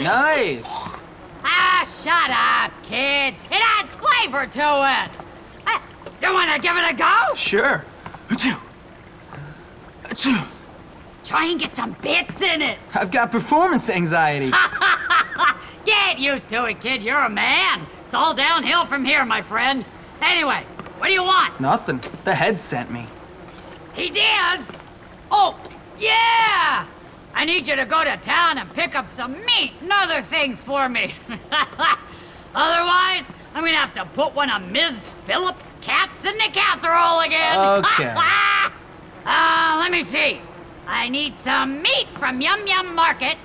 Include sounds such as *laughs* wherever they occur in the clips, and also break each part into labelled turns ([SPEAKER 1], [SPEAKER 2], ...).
[SPEAKER 1] Nice.
[SPEAKER 2] Ah, shut up, kid. It adds flavor to it. Uh, you want to give it a go?
[SPEAKER 1] Sure. Achoo. Achoo.
[SPEAKER 2] Try and get some bits in it.
[SPEAKER 1] I've got performance anxiety. *laughs*
[SPEAKER 2] Get used to it, kid. You're a man. It's all downhill from here, my friend. Anyway, what do you want?
[SPEAKER 1] Nothing. The head sent me.
[SPEAKER 2] He did? Oh! I need you to go to town and pick up some meat and other things for me. *laughs* Otherwise, I'm gonna have to put one of Ms. Phillips' cats in the casserole again.
[SPEAKER 1] Okay. *laughs*
[SPEAKER 2] uh, let me see. I need some meat from Yum Yum Market.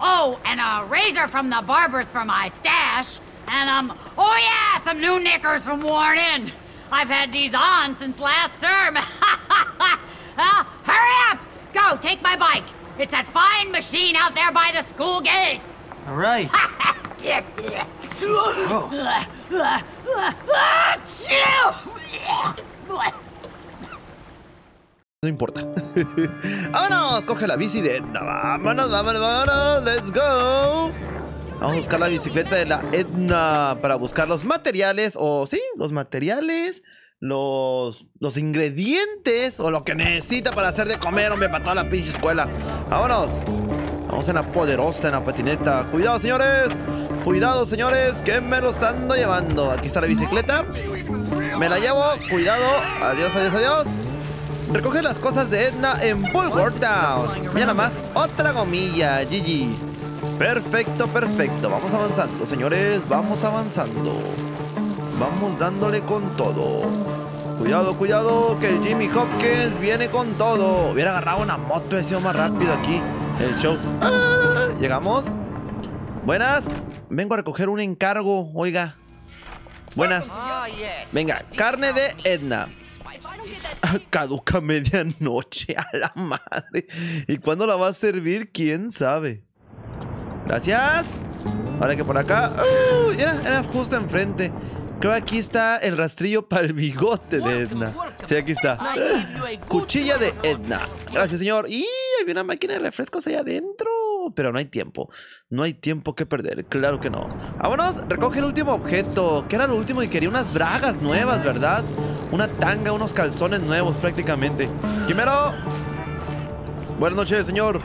[SPEAKER 2] Oh, and a razor from the barber's for my stash. And, um, oh yeah, some new knickers from Worn In. I've had these on since last term. well, *laughs* hurry up! Go, take my bike. It's that fine machine out there by the school gates.
[SPEAKER 1] All right. *laughs*
[SPEAKER 3] No importa. *laughs* ¡Vámonos! Coge la bici de Edna. ¡Vámonos, vámonos, vámonos! ¡Let's go! Vamos a buscar la bicicleta de la Edna para buscar los materiales, o sí, los materiales, los, los ingredientes, o lo que necesita para hacer de comer, hombre, para toda la pinche escuela. ¡Vámonos! Vamos en la poderosa, en la patineta. ¡Cuidado, señores! ¡Cuidado, señores! Que me los ando llevando. Aquí está la bicicleta. Me la llevo. ¡Cuidado! ¡Adiós, adiós, adiós! Recoge las cosas de Edna en Bulwark Town. Mira nada más, otra gomilla, GG. Perfecto, perfecto. Vamos avanzando, señores. Vamos avanzando. Vamos dándole con todo. Cuidado, cuidado, que Jimmy Hopkins viene con todo. Hubiera agarrado una moto, he sido más rápido aquí. El show. Ah, Llegamos. Buenas. Vengo a recoger un encargo, oiga. Buenas. Venga, carne de Edna. *laughs* Caduca medianoche, *laughs* a la madre. ¿Y cuándo la va a servir? ¿Quién sabe? Gracias. Ahora que por acá. ¡uh! era justo enfrente. Creo que aquí está el rastrillo para el bigote de Edna. Sí, aquí está. Cuchilla de Edna. Gracias, señor. Y hay una máquina de refrescos allá adentro. Pero no hay tiempo. No hay tiempo que perder. Claro que no. Vámonos. Recoge el último objeto. ¿Qué era lo último? Y quería unas bragas nuevas, ¿verdad? Una tanga, unos calzones nuevos prácticamente. Primero. Buenas noches, señor.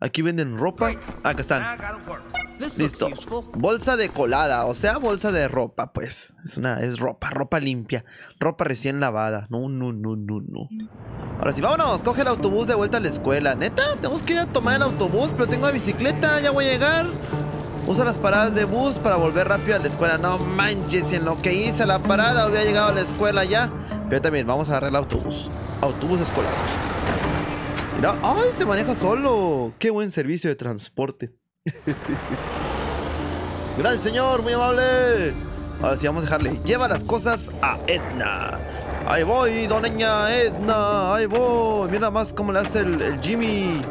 [SPEAKER 3] Aquí venden ropa. Acá están. Listo. Bolsa de colada, o sea, bolsa de ropa, pues. Es una, es ropa, ropa limpia. Ropa recién lavada. No, no, no, no, no. Ahora sí, vámonos. Coge el autobús de vuelta a la escuela. Neta, tenemos que ir a tomar el autobús, pero tengo la bicicleta, ya voy a llegar. Usa las paradas de bus para volver rápido a la escuela. No manches, en lo que hice la parada había llegado a la escuela ya. Pero también, vamos a agarrar el autobús. Autobús escolar. Mira, ¡ay! Se maneja solo. Qué buen servicio de transporte. *laughs* Gracias, señor, muy amable. Ahora sí, vamos a dejarle. Lleva las cosas a Edna. Ahí voy, doña Edna. Ahí voy. Mira más cómo le hace el, el Jimmy.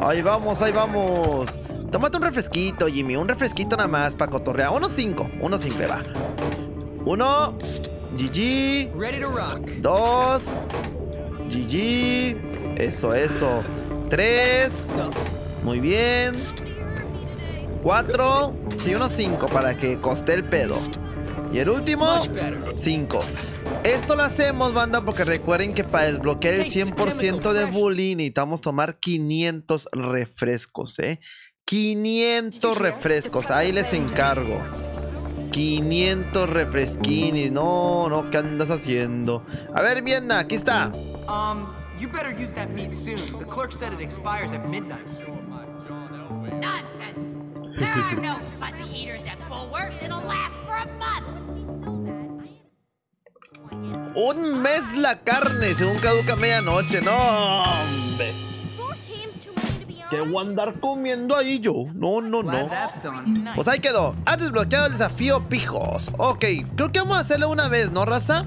[SPEAKER 3] Ahí vamos, ahí vamos. Tómate un refresquito, Jimmy. Un refresquito nada más para cotorrear. Uno cinco. Uno cinco, va. Uno. GG. Dos. GG. Eso, eso. Tres. Muy bien. Cuatro. Sí, unos cinco para que coste el pedo. Y el último, cinco. Esto lo hacemos, banda, porque recuerden que para desbloquear el 100% de bullying necesitamos tomar 500 refrescos, ¿eh? 500 refrescos. Ahí les encargo. 500 refresquinis. No, no, ¿qué andas haciendo? A ver, Viena, aquí está.
[SPEAKER 4] Um, you better use that meat soon. The clerk said it expires at midnight.
[SPEAKER 2] Nonsense. There are no fuzzy eaters at. It'll last for a month.
[SPEAKER 3] Un mes la carne, según caduca medianoche. No, hombre. ¿Qué voy a andar comiendo ahí yo? No, no, no. Pues ahí quedó. Has desbloqueado el desafío pijos. Ok, creo que vamos a hacerlo una vez, ¿no, raza?